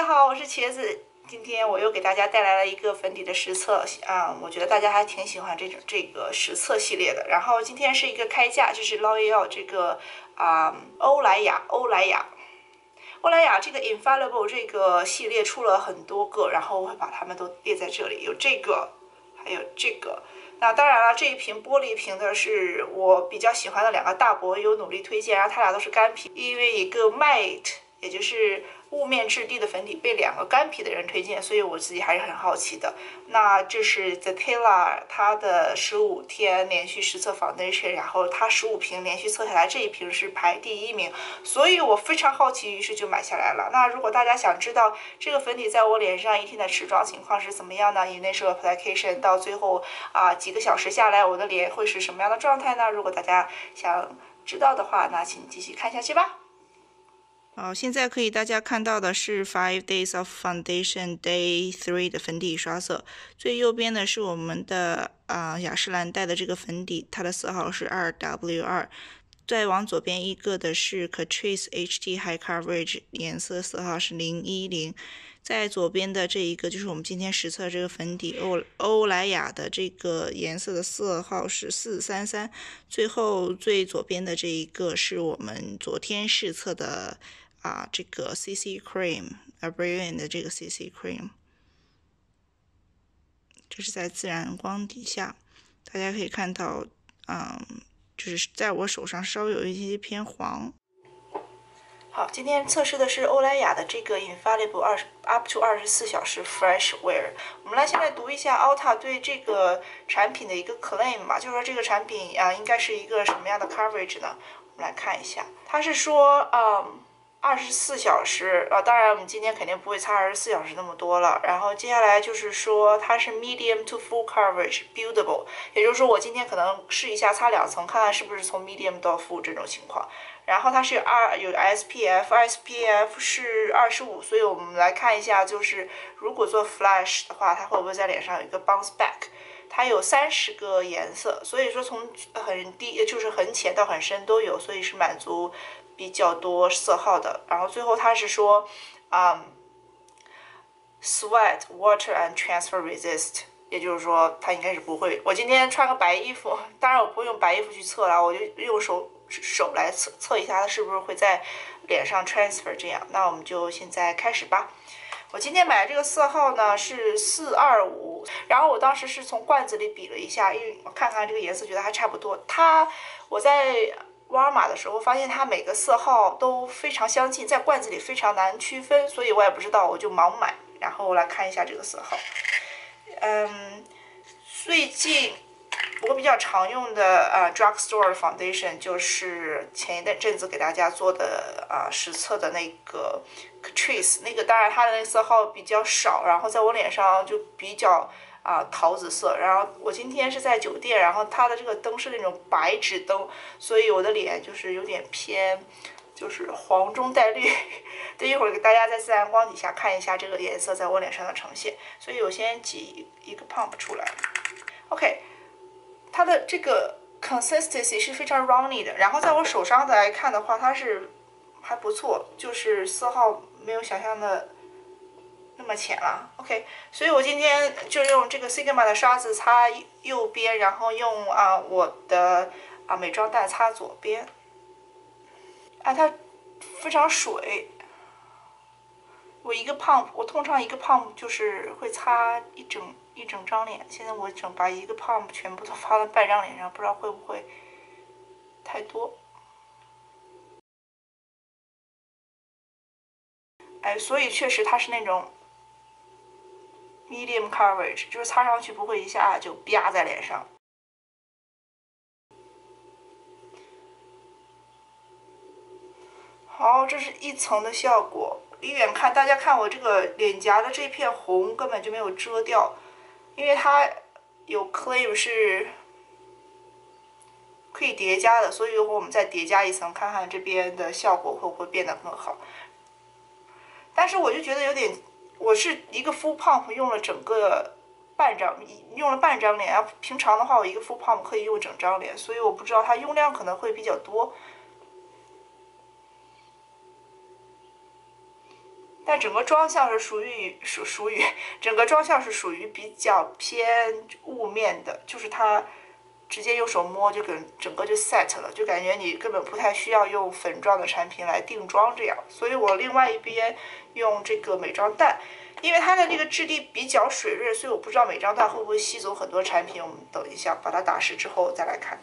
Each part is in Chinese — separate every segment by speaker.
Speaker 1: 大家好，我是茄子。今天我又给大家带来了一个粉底的实测啊，我觉得大家还挺喜欢这种这个实测系列的。然后今天是一个开价，就是 L'Oreal 这个啊欧莱雅欧莱雅欧莱雅这个 Infallible 这个系列出了很多个，然后我会把它们都列在这里，有这个，还有这个。那当然了，这一瓶玻璃瓶的是我比较喜欢的两个大博有努力推荐，然后它俩都是干皮，因为一个 Matte，也就是。雾面质地的粉底被两个干皮的人推荐，所以我自己还是很好奇的。那这是 The Tila 它的十五天连续实测 Foundation，然后它十五瓶连续测下来，这一瓶是排第一名，所以我非常好奇，于是就买下来了。那如果大家想知道这个粉底在我脸上一天的持妆情况是怎么样呢？Initial application 到最后啊几个小时下来，我的脸会是什么样的状态呢？如果大家想知道的话，那请继续看下去吧。好，现在可以大家看到的是 Five Days of Foundation Day Three 的粉底刷色。最右边的是我们的啊雅诗兰黛的这个粉底，它的色号是二 W 二。再往左边一个的是 Catrice HD High Coverage，颜色色号是零一零。在左边的这一个就是我们今天实测这个粉底欧欧莱雅的这个颜色的色号是四三三。最后最左边的这一个是我们昨天试测的。啊，这个 CC Cream，Abuyn 的这个 CC Cream，这是在自然光底下，大家可以看到，嗯，就是在我手上稍微有一些偏黄。好，今天测试的是欧莱雅的这个 Infallible 二十 Up to 二十四小时 Fresh Wear。我们来现在读一下 Ulta 对这个产品的一个 claim 吧，就是说这个产品啊，应该是一个什么样的 coverage 呢？我们来看一下，它是说，嗯。二十四小时啊，当然我们今天肯定不会擦二十四小时那么多了。然后接下来就是说它是 medium to full coverage buildable，也就是说我今天可能试一下擦两层，看看是不是从 medium 到 full 这种情况。然后它是二有 SPF，SPF 是二十五，所以我们来看一下，就是如果做 flash 的话，它会不会在脸上有一个 bounce back？它有三十个颜色，所以说从很低就是很浅到很深都有，所以是满足。比较多色号的，然后最后他是说，啊，sweat water and transfer resist，也就是说它应该是不会。我今天穿个白衣服，当然我不会用白衣服去测了，我就用手手来测测一下它是不是会在脸上 transfer 这样。那我们就现在开始吧。我今天买的这个色号呢是四二五，然后我当时是从罐子里比了一下，因为我看看这个颜色，觉得还差不多。它我在。沃尔玛的时候发现它每个色号都非常相近，在罐子里非常难区分，所以我也不知道，我就盲买。然后我来看一下这个色号，嗯，最近我比较常用的呃 drugstore foundation 就是前一段阵子给大家做的啊实测的那个 Catrice，那个当然它的那个色号比较少，然后在我脸上就比较。啊，桃紫色。然后我今天是在酒店，然后它的这个灯是那种白纸灯，所以我的脸就是有点偏，就是黄中带绿。等一会儿给大家在自然光底下看一下这个颜色在我脸上的呈现。所以我先挤一个 pump 出来。OK，它的这个 consistency 是非常 runny 的。然后在我手上来看的话，它是还不错，就是色号没有想象的。那么浅了，OK，所以我今天就用这个 Sigma 的刷子擦右边，然后用啊我的啊美妆蛋擦左边。哎，它非常水。我一个 pump，我通常一个 pump 就是会擦一整一整张脸，现在我整把一个 pump 全部都擦到半张脸上，不知道会不会太多。哎，所以确实它是那种。Medium coverage 就是擦上去不会一下就啪在脸上。好，这是一层的效果。离远看，大家看我这个脸颊的这片红根本就没有遮掉，因为它有 claim 是可以叠加的，所以一会儿我们再叠加一层，看看这边的效果会不会变得更好。但是我就觉得有点。我是一个 full pump 用了整个半张，用了半张脸。平常的话，我一个 full pump 可以用整张脸，所以我不知道它用量可能会比较多。但整个妆效是属于属属于整个妆效是属于比较偏雾面的，就是它直接用手摸就跟整个就 set 了，就感觉你根本不太需要用粉状的产品来定妆这样。所以我另外一边用这个美妆蛋，因为它的那个质地比较水润，所以我不知道美妆蛋会不会吸走很多产品。我们等一下把它打湿之后再来看。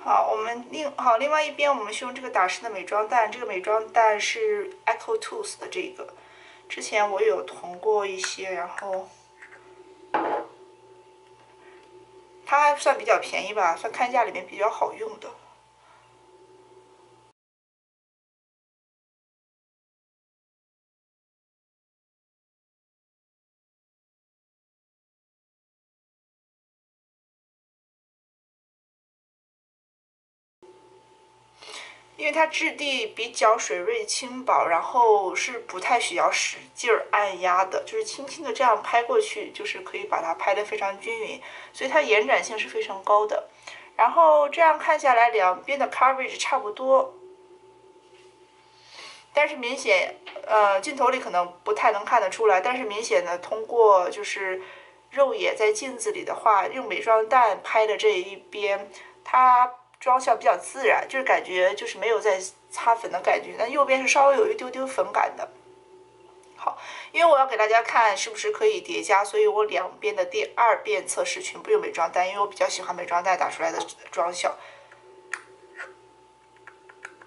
Speaker 1: 好，我们另好另外一边，我们是用这个打湿的美妆蛋，这个美妆蛋是 Echo Tools 的这个，之前我有囤过一些，然后它还算比较便宜吧，算看价里面比较好用的。因为它质地比较水润轻薄，然后是不太需要使劲儿按压的，就是轻轻的这样拍过去，就是可以把它拍得非常均匀，所以它延展性是非常高的。然后这样看下来，两边的 coverage 差不多，但是明显，呃，镜头里可能不太能看得出来，但是明显的通过就是肉眼在镜子里的话，用美妆蛋拍的这一边，它。妆效比较自然，就是感觉就是没有在擦粉的感觉。那右边是稍微有一丢丢粉感的。好，因为我要给大家看是不是可以叠加，所以我两边的第二遍测试全部用美妆蛋，因为我比较喜欢美妆蛋打出来的妆效。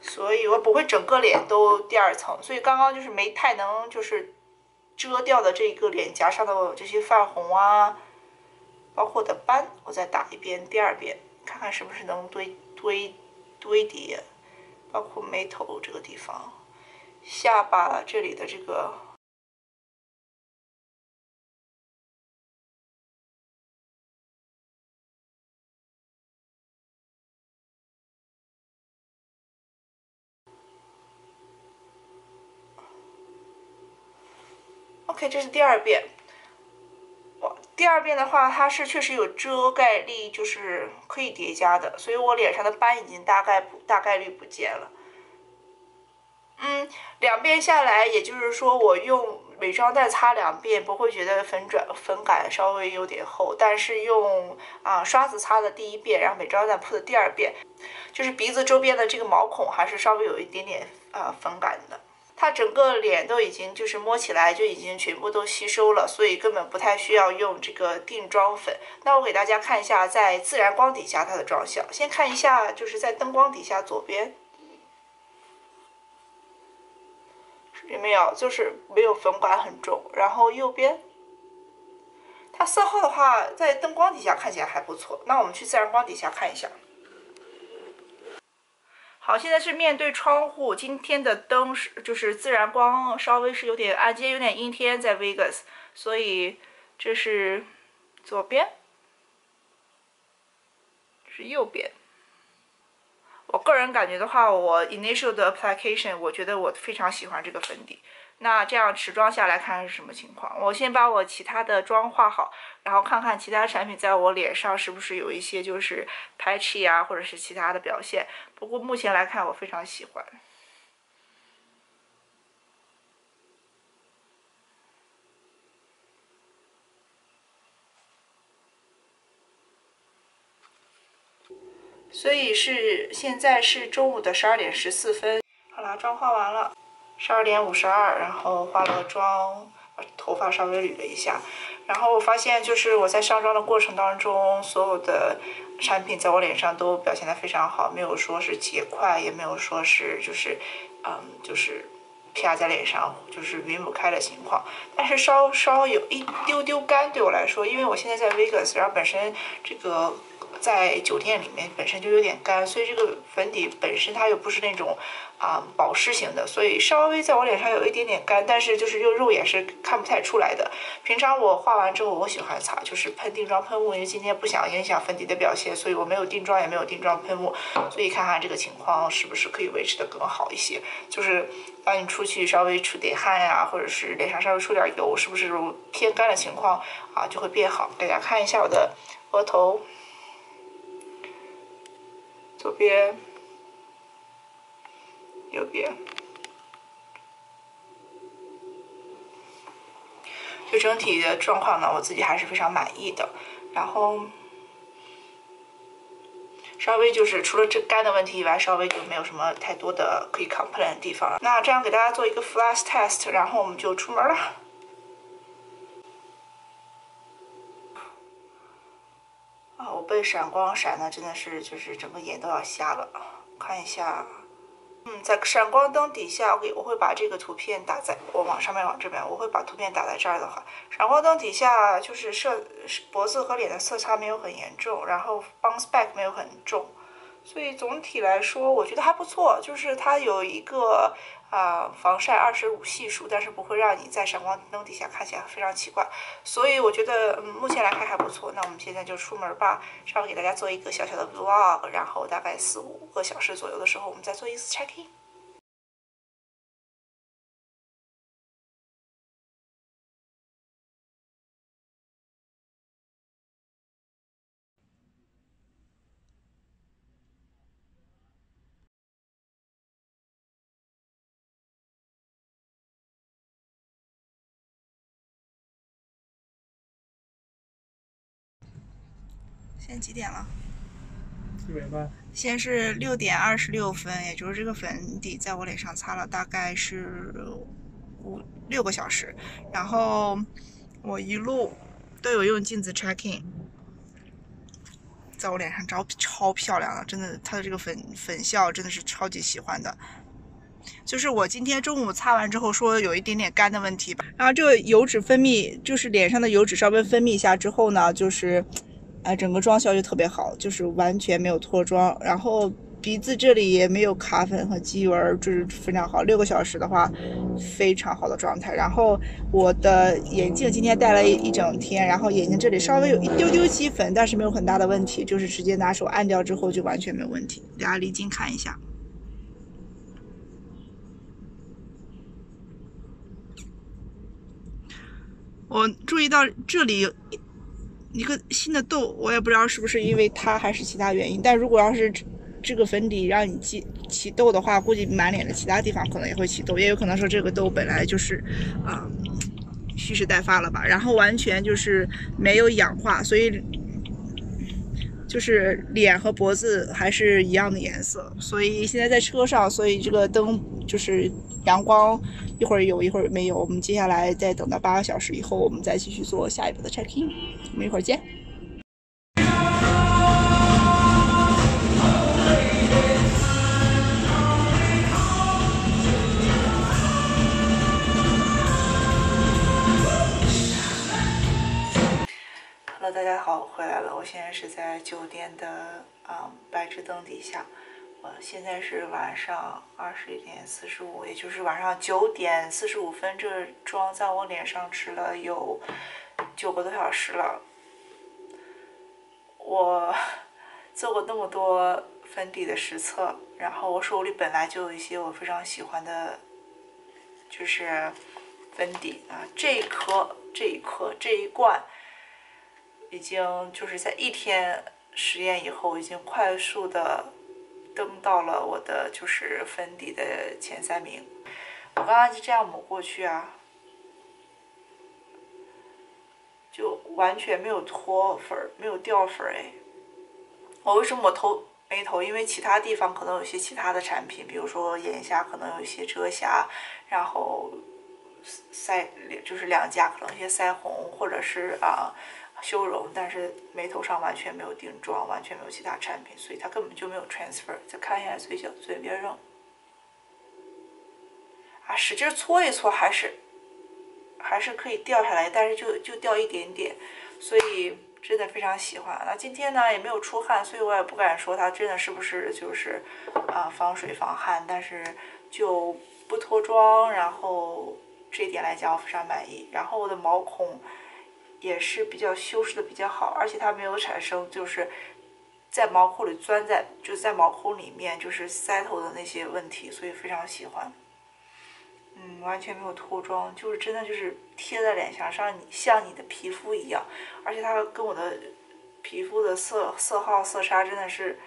Speaker 1: 所以我不会整个脸都第二层，所以刚刚就是没太能就是遮掉的这个脸颊上的这些泛红啊，包括的斑，我再打一遍第二遍。看看是不是能堆堆堆叠，包括眉头这个地方，下巴这里的这个。OK，这是第二遍。第二遍的话，它是确实有遮盖力，就是可以叠加的，所以我脸上的斑已经大概不大概率不见了。嗯，两遍下来，也就是说我用美妆蛋擦两遍不会觉得粉转粉感稍微有点厚，但是用啊刷子擦的第一遍，然后美妆蛋铺的第二遍，就是鼻子周边的这个毛孔还是稍微有一点点啊粉感的。它整个脸都已经就是摸起来就已经全部都吸收了，所以根本不太需要用这个定妆粉。那我给大家看一下在自然光底下它的妆效。先看一下就是在灯光底下左边有没有，就是没有粉感很重。然后右边，它色号的话在灯光底下看起来还不错。那我们去自然光底下看一下。好，现在是面对窗户。今天的灯是就是自然光，稍微是有点暗，今天有点阴天在 Vegas，所以这是左边，是右边。我个人感觉的话，我 initial 的 application，我觉得我非常喜欢这个粉底。那这样持妆下来看是什么情况？我先把我其他的妆化好，然后看看其他产品在我脸上是不是有一些就是 patchy 啊，或者是其他的表现。不过目前来看，我非常喜欢。所以是现在是中午的十二点十四分。好啦，妆化完了。十二点五十二，然后化了妆，头发稍微捋了一下，然后我发现就是我在上妆的过程当中，所有的产品在我脸上都表现的非常好，没有说是结块，也没有说是就是，嗯，就是皮压在脸上就是晕不开的情况，但是稍稍有一丢丢干，对我来说，因为我现在在 Vegas，然后本身这个。在酒店里面本身就有点干，所以这个粉底本身它又不是那种啊保湿型的，所以稍微在我脸上有一点点干，但是就是用肉眼是看不太出来的。平常我化完之后，我喜欢擦就是喷定妆喷雾，因为今天不想影响粉底的表现，所以我没有定妆也没有定妆喷雾，所以看看这个情况是不是可以维持的更好一些。就是当你出去稍微出点汗呀，或者是脸上稍微出点油，是不是偏干的情况啊就会变好？大家看一下我的额头。左边，右边，就整体的状况呢，我自己还是非常满意的。然后稍微就是除了这干的问题以外，稍微就没有什么太多的可以 complain 的地方了。那这样给大家做一个 flash test，然后我们就出门了。闪光闪的真的是就是整个眼都要瞎了。看一下。嗯，在闪光灯底下，我给我会把这个图片打在我往上面往这边，我会把图片打在这儿的话，闪光灯底下就是色脖子和脸的色差没有很严重，然后 bounce back 没有很重，所以总体来说我觉得还不错，就是它有一个。啊，防晒二十五系数，但是不会让你在闪光灯底下看起来非常奇怪，所以我觉得嗯，目前来看还不错。那我们现在就出门吧，稍微给大家做一个小小的 vlog，然后大概四五个小时左右的时候，我们再做一次 check in。现在几点了？
Speaker 2: 七点半。
Speaker 1: 现在是六点二十六分，也就是这个粉底在我脸上擦了大概是五六个小时，然后我一路都有用镜子 check in，在我脸上超超漂亮的，真的，它的这个粉粉效真的是超级喜欢的。就是我今天中午擦完之后说有一点点干的问题吧，然后这个油脂分泌，就是脸上的油脂稍微分泌一下之后呢，就是。整个妆效就特别好，就是完全没有脱妆，然后鼻子这里也没有卡粉和积纹，就是非常好。六个小时的话，非常好的状态。然后我的眼镜今天戴了一整天，然后眼睛这里稍微有一丢丢积粉，但是没有很大的问题，就是直接拿手按掉之后就完全没有问题。大家离近看一下，我注意到这里有。一个新的痘，我也不知道是不是因为它还是其他原因。但如果要是这个粉底让你起起痘的话，估计满脸的其他地方可能也会起痘，也有可能说这个痘本来就是啊蓄势待发了吧。然后完全就是没有氧化，所以就是脸和脖子还是一样的颜色。所以现在在车上，所以这个灯就是阳光一会儿有一会儿没有。我们接下来再等到八个小时以后，我们再继续做下一步的 check in。我们一会儿见。Hello，大家好，我回来了。我现在是在酒店的啊白炽灯底下。我现在是晚上二十一点四十五，也就是晚上九点四十五分。这妆在我脸上持了有。九个多小时了，我 做过那么多粉底的实测，然后我手里本来就有一些我非常喜欢的，就是粉底啊，这一颗、这一颗、这一罐，已经就是在一天实验以后，已经快速的登到了我的就是粉底的前三名。我刚刚就这样抹过去啊。就完全没有脱粉儿，没有掉粉儿哎！我为什么我头眉头？因为其他地方可能有些其他的产品，比如说眼下可能有一些遮瑕，然后腮就是两颊可能一些腮红，或者是啊修容，但是眉头上完全没有定妆，完全没有其他产品，所以它根本就没有 transfer。再看一下嘴角，随便扔，啊，使劲搓一搓还是。还是可以掉下来，但是就就掉一点点，所以真的非常喜欢。那今天呢也没有出汗，所以我也不敢说它真的是不是就是啊防水防汗，但是就不脱妆，然后这一点来讲我非常满意。然后我的毛孔也是比较修饰的比较好，而且它没有产生就是在毛孔里钻在就在毛孔里面就是 settle 的那些问题，所以非常喜欢。嗯，完全没有脱妆，就是真的就是贴在脸上，像你像你的皮肤一样，而且它跟我的皮肤的色色号色差真的是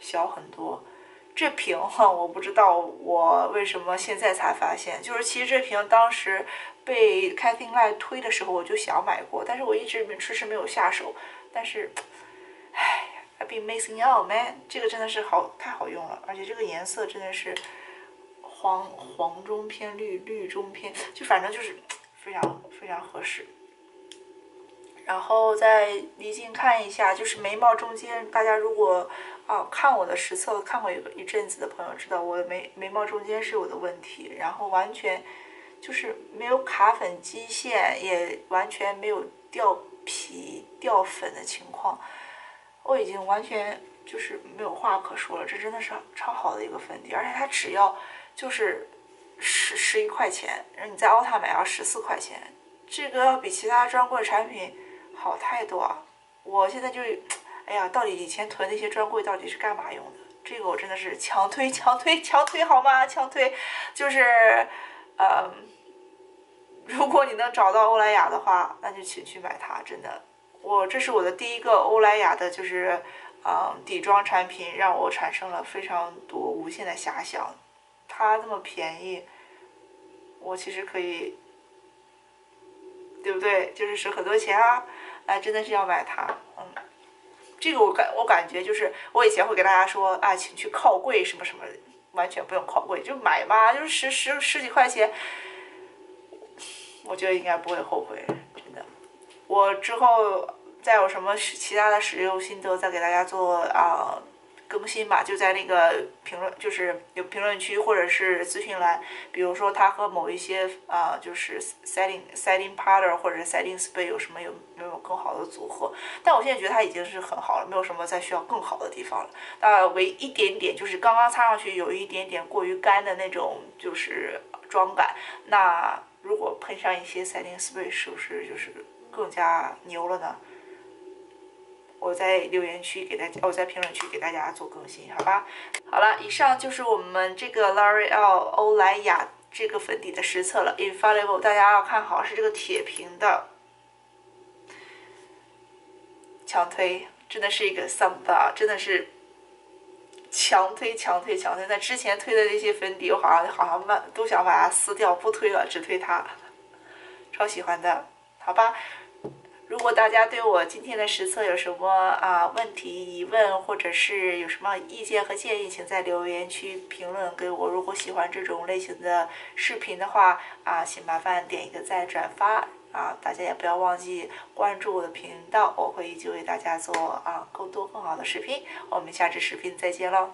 Speaker 1: 小很多，这瓶哈，我不知道我为什么现在才发现，就是其实这瓶当时被 Catherine 推的时候，我就想买过，但是我一直迟迟没有下手。但是，唉，I've been missing out, man，这个真的是好太好用了，而且这个颜色真的是黄黄中偏绿，绿中偏，就反正就是非常非常合适。然后再离近看一下，就是眉毛中间，大家如果啊看我的实测看过一个一阵子的朋友知道，我的眉眉毛中间是有的问题，然后完全就是没有卡粉基线，也完全没有掉皮掉粉的情况，我已经完全就是没有话可说了，这真的是超好的一个粉底，而且它只要就是十十一块钱，你在奥特买要十四块钱，这个要比其他专柜产品。好太多啊！我现在就，哎呀，到底以前囤那些专柜到底是干嘛用的？这个我真的是强推强推强推好吗？强推，就是，呃，如果你能找到欧莱雅的话，那就请去买它。真的，我这是我的第一个欧莱雅的，就是，嗯，底妆产品，让我产生了非常多无限的遐想。它那么便宜，我其实可以，对不对？就是省很多钱啊。哎，真的是要买它，嗯，这个我感我感觉就是我以前会给大家说啊，请去靠柜什么什么，完全不用靠柜就买吧，就是十十十几块钱，我觉得应该不会后悔，真的。我之后再有什么其他的使用心得，再给大家做啊。更新吧，就在那个评论，就是有评论区或者是资讯栏。比如说，它和某一些啊，就是 setting setting powder 或者是 setting spray 有什么有没有更好的组合？但我现在觉得它已经是很好了，没有什么再需要更好的地方了。那唯一点点就是刚刚擦上去有一点点过于干的那种，就是妆感。那如果喷上一些 setting spray，是不是就是更加牛了呢？我在留言区给大家，我在评论区给大家做更新，好吧？好了，以上就是我们这个 L'Oreal 欧莱雅这个粉底的实测了，Infallible，大家要看好，是这个铁瓶的，强推，真的是一个 Samba，真的是强推强推强推。那之前推的那些粉底，我好像好像慢都想把它撕掉，不推了，只推它，超喜欢的，好吧？如果大家对我今天的实测有什么啊问题、疑问，或者是有什么意见和建议，请在留言区评论给我。如果喜欢这种类型的视频的话啊，请麻烦点一个赞、转发啊！大家也不要忘记关注我的频道，我会一直为大家做啊更多更好的视频。我们下支视频再见喽！